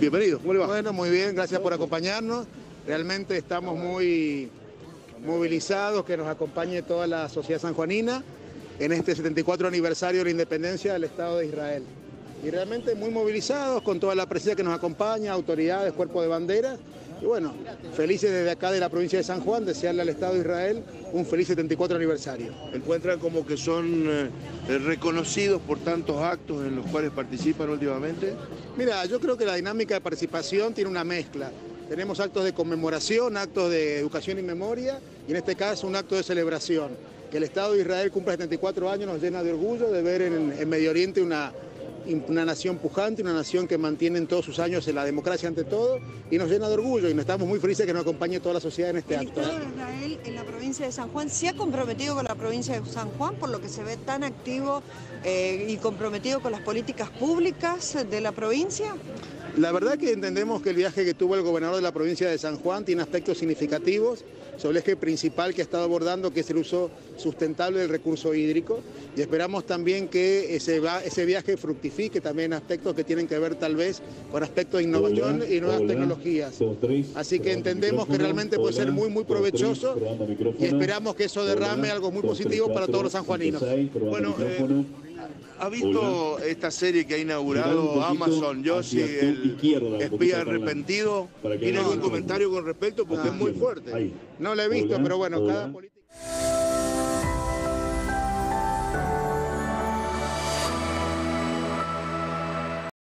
Bienvenido. Bueno, muy bien, gracias por acompañarnos. Realmente estamos muy movilizados, que nos acompañe toda la sociedad sanjuanina en este 74 aniversario de la independencia del Estado de Israel. Y realmente muy movilizados con toda la presencia que nos acompaña, autoridades, cuerpo de banderas. Y bueno, felices desde acá de la provincia de San Juan, desearle al Estado de Israel un feliz 74 aniversario. Encuentran como que son eh, reconocidos por tantos actos en los cuales participan últimamente. Mira, yo creo que la dinámica de participación tiene una mezcla. Tenemos actos de conmemoración, actos de educación y memoria, y en este caso un acto de celebración. Que el Estado de Israel cumpla 74 años nos llena de orgullo de ver en, en Medio Oriente una, una nación pujante, una nación que mantiene en todos sus años la democracia ante todo y nos llena de orgullo y estamos muy felices que nos acompañe toda la sociedad en este el acto. El Estado de Israel en la provincia de San Juan se ha comprometido con la provincia de San Juan por lo que se ve tan activo eh, y comprometido con las políticas públicas de la provincia. La verdad que entendemos que el viaje que tuvo el gobernador de la provincia de San Juan tiene aspectos significativos sobre el eje principal que ha estado abordando, que es el uso sustentable del recurso hídrico. Y esperamos también que ese, ese viaje fructifique también aspectos que tienen que ver tal vez con aspectos de innovación Hola, y nuevas hola, tecnologías. tres, Así que entendemos que realmente puede ser muy, muy tres, provechoso y esperamos que eso derrame hola, algo muy positivo tres, para todos los sanjuaninos. seis, Bueno, eh. ¿Ha visto Hola. esta serie que ha inaugurado Amazon, Yossi, el espía arrepentido? ¿Tiene algún comentario con respecto? Porque Ah. es muy fuerte. Ahí. No lo he visto, Hola, pero bueno, hola. cada político...